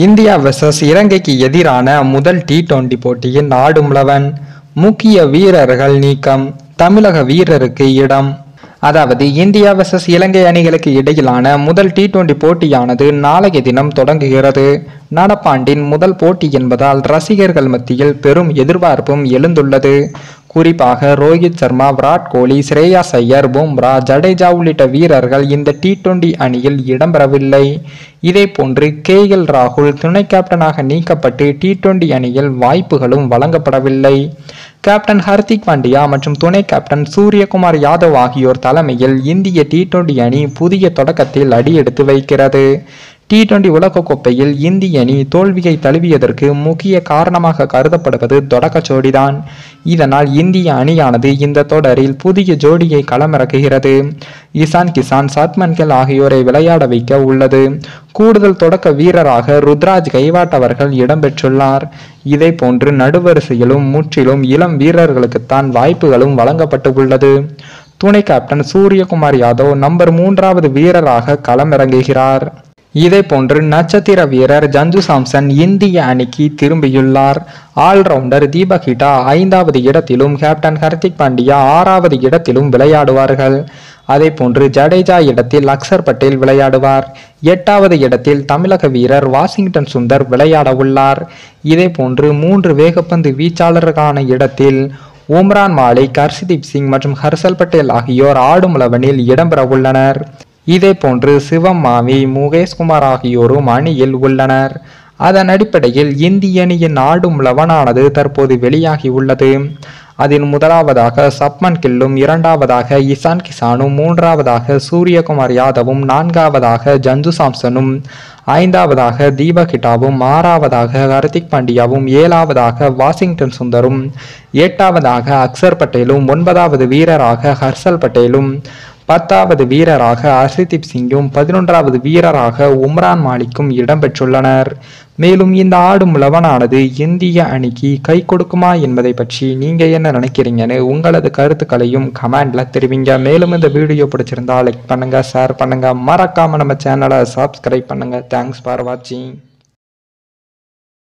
India versus இலங்கைக்கு எதிரான முதல் டி டுவெண்டி போட்டியின் நாடு முழவன் முக்கிய வீரர்கள் நீக்கம் தமிழக வீரருக்கு இடம். அதாவது இந்தியா வெர்சஸ் இலங்கை அணிகளுக்கு இடையிலான முதல் டி டுவெண்டி போட்டியானது நாளைய தினம் தொடங்குகிறது. நடப்பாண்டின் முதல் போட்டி என்பதால் ரசிகர்கள் மத்தியில் பெரும் எதிர்பார்ப்பும் எழுந்துள்ளது. குறிப்பாக ரோஹித் சர்மா விராட் கோலி ஸ்ரேயா சையர் பும்ரா ஜடேஜா உள்ளிட்ட வீரர்கள் இந்த டி டுவெண்டி அணியில் இடம்பெறவில்லை. இதே போன்று கே எல் ராகுல் துணை கேப்டனாக நீக்கப்பட்டு டி டுவெண்டி அணியில் வாய்ப்புகளும் வழங்கப்படவில்லை. கேப்டன் ஹர்திக் பாண்டியா மற்றும் துணை கேப்டன் சூரியகுமார் யாதவ் ஆகியோர் தலைமையில் இந்திய டி டுவெண்டி அணி புதிய தொடக்கத்தில் அடியெடுத்து வைக்கிறது. டி டுவெண்டி உலகக்கோப்பையில் இந்திய அணி தோல்வியை தழுவியதற்கு முக்கிய காரணமாக கருதப்படுவது தொடக்க ஜோடிதான். இதனால் இந்திய அணியானது இந்த தொடரில் புதிய ஜோடியை களமிறக்குகிறது. இசான் கிசான் சத்மன்கள் ஆகியோரை விளையாட வைக்க உள்ளது. கூடுதல் தொடக்க வீரராக ருத்ராஜ் கைவாட் அவர்கள் இடம்பெற்றுள்ளார். இதே போன்று நடுவரிசையிலும் முற்றிலும் இளம் வீரர்களுக்குத்தான் வாய்ப்புகளும் வழங்கப்பட்டு உள்ளது. துணை கேப்டன் சூரியகுமார் யாதவ் நம்பர் மூன்றாவது வீரராக களமிறங்குகிறார். இதே போன்று நட்சத்திர வீரர் ஜஞ்சு சாம்சன் இந்திய அணிக்கு திரும்பியுள்ளார். ஆல்ரவுண்டர் தீபக் ஹிட்டா ஐந்தாவது இடத்திலும் கேப்டன் ஹர்திக் பாண்டியா ஆறாவது இடத்திலும் விளையாடுவார்கள். அதே போன்று ஜடேஜா இடத்தில் அக்சர் பட்டேல் விளையாடுவார். எட்டாவது இடத்தில் தமிழக வீரர் வாஷிங்டன் சுந்தர் விளையாட உள்ளார். இதே போன்று மூன்று வேகப்பந்து வீச்சாளருக்கான இடத்தில் உம்ரான் மாலிக் ஹர்ஷதீப் சிங் மற்றும் ஹர்ஷல் பட்டேல் ஆகியோர் ஆடும் உளவனில் இடம்பெற உள்ளனர். இதே போன்று சிவம் மாவி முகேஷ்குமார் ஆகியோரும் அணியில் உள்ளனர். அதன் அடிப்படையில் இந்திய அணியின் ஆடும் லவனானது தற்போது வெளியாகி உள்ளது. அதில் முதலாவதாக சப்மன் கில்லும் இரண்டாவதாக இசான் கிசானும் மூன்றாவதாக சூரியகுமார் யாதவும் நான்காவதாக ஜந்து சாம்சனும் ஐந்தாவதாக தீபகிட்டாவும் ஆறாவதாக ஹர்திக் பாண்டியாவும் ஏழாவதாக வாஷிங்டன் சுந்தரும் எட்டாவதாக அக்சர் பட்டேலும் ஒன்பதாவது வீரராக ஹர்ஷல் பட்டேலும் பத்தாவது வீரராக ஹர்ஷதீப் சிங்கும் பதினொன்றாவது வீரராக உம்ரான் மாலிக்கும் இடம்பெற்றுள்ளனர் மேலும் இந்த ஆடும் லவனானது இந்திய அணிக்கு கை கொடுக்குமா என்பதை பற்றி நீங்கள் என்ன நினைக்கிறீங்கன்னு உங்களது கருத்துக்களையும் கமெண்டில் தெரிவிங்க. மேலும் இந்த வீடியோ பிடிச்சிருந்தா லைக் பண்ணுங்க ஷேர் பண்ணுங்க. மறக்காமல் நம்ம சேனலை சப்ஸ்கிரைப் பண்ணுங்க. தேங்க்ஸ் ஃபார் வாட்சிங்